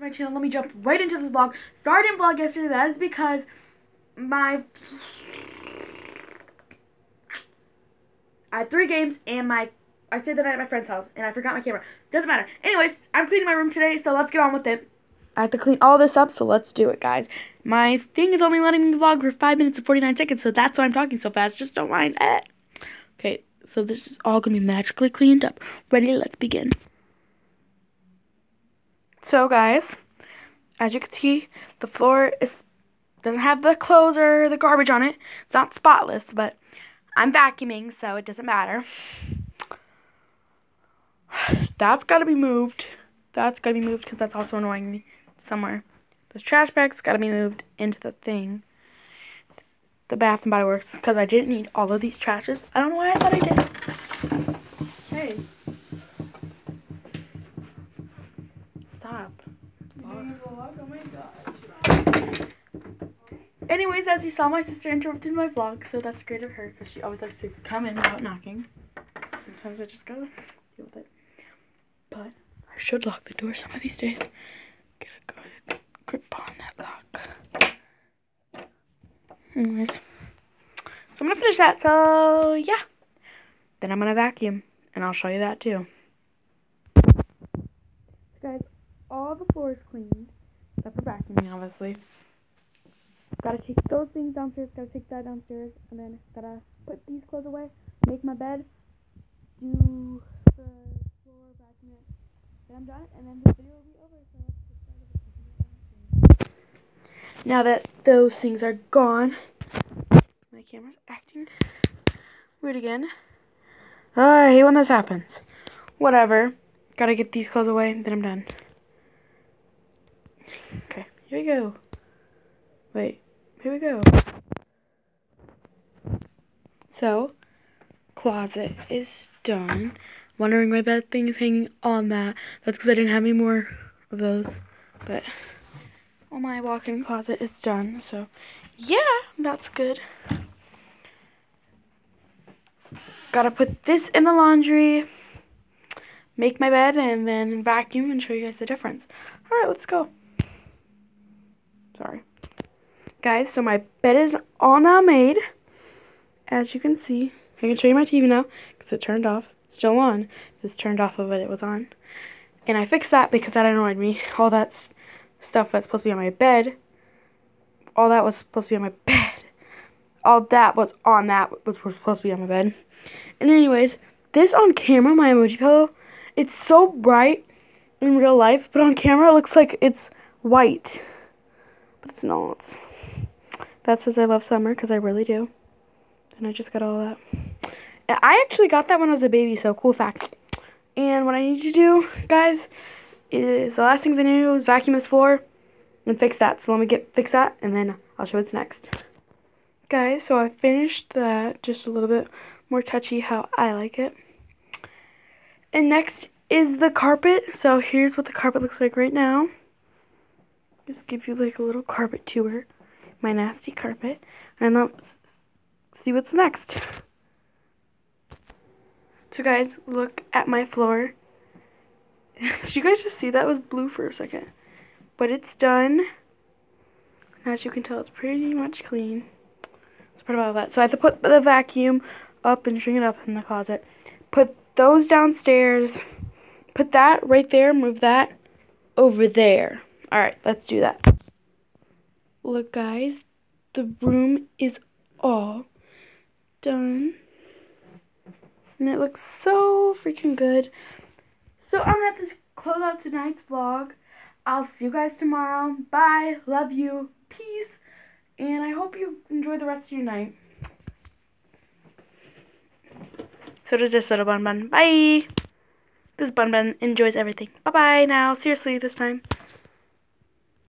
my channel let me jump right into this vlog. Sorry I didn't vlog yesterday that is because my I had three games and my I stayed the night at my friend's house and I forgot my camera. Doesn't matter. Anyways I'm cleaning my room today so let's get on with it. I have to clean all this up so let's do it guys. My thing is only letting me vlog for 5 minutes and 49 seconds so that's why I'm talking so fast. Just don't mind it. Okay so this is all gonna be magically cleaned up. Ready? Let's begin so guys, as you can see, the floor is doesn't have the clothes or the garbage on it. It's not spotless, but I'm vacuuming, so it doesn't matter. That's got to be moved. That's got to be moved because that's also annoying me somewhere. This trash bag's got to be moved into the thing. The Bath and Body Works because I didn't need all of these trashes. I don't know why I thought I did. Stop. Anyways, as you saw, my sister interrupted my vlog, so that's great of her because she always likes to come in without knocking. Sometimes I just gotta deal with it. But I should lock the door some of these days. Get a good grip on that lock. Anyways, so I'm gonna finish that. So yeah, then I'm gonna vacuum, and I'll show you that too. Guys, all the floors cleaned, except for vacuuming, obviously. Gotta take those things downstairs, gotta take that downstairs, and then gotta put these clothes away, make my bed, do the floor, vacuum it. Then I'm done, and then the video will be over. So let's get started with the now that those things are gone, my camera's acting weird again. Oh, I hate when this happens. Whatever. Gotta get these clothes away, then I'm done. Okay, here we go. Wait, here we go. So, closet is done. Wondering why that thing is hanging on that. That's because I didn't have any more of those. But, all my walk-in closet is done. So, yeah, that's good. Gotta put this in the laundry make my bed and then vacuum and show you guys the difference. Alright, let's go. Sorry. Guys, so my bed is all now made. As you can see, I can show you my TV now because it turned off. It's still on. It's turned off of what it was on. And I fixed that because that annoyed me. All that stuff that's supposed to be on my bed, all that was supposed to be on my bed. All that was on that was supposed to be on my bed. And anyways, this on camera, my emoji pillow, it's so bright in real life, but on camera it looks like it's white. It's not. That says I love summer, because I really do. And I just got all that. I actually got that when I was a baby, so cool fact. And what I need to do, guys, is the last things I need to do is vacuum this floor and fix that. So let me get fix that, and then I'll show what's next. Guys, so I finished that just a little bit more touchy how I like it. And next is the carpet. So here's what the carpet looks like right now. Just give you like a little carpet tour. My nasty carpet. And let's see what's next. So guys, look at my floor. Did you guys just see that was blue for a second? But it's done. As you can tell, it's pretty much clean. So part about that. So I have to put the vacuum up and string it up in the closet. Put those downstairs. Put that right there, move that over there. Alright, let's do that. Look, guys, the room is all done. And it looks so freaking good. So I'm going to have to close out tonight's vlog. I'll see you guys tomorrow. Bye. Love you. Peace. And I hope you enjoy the rest of your night. So does this little bun bun. Bye. This bun bun enjoys everything. Bye bye now. Seriously this time.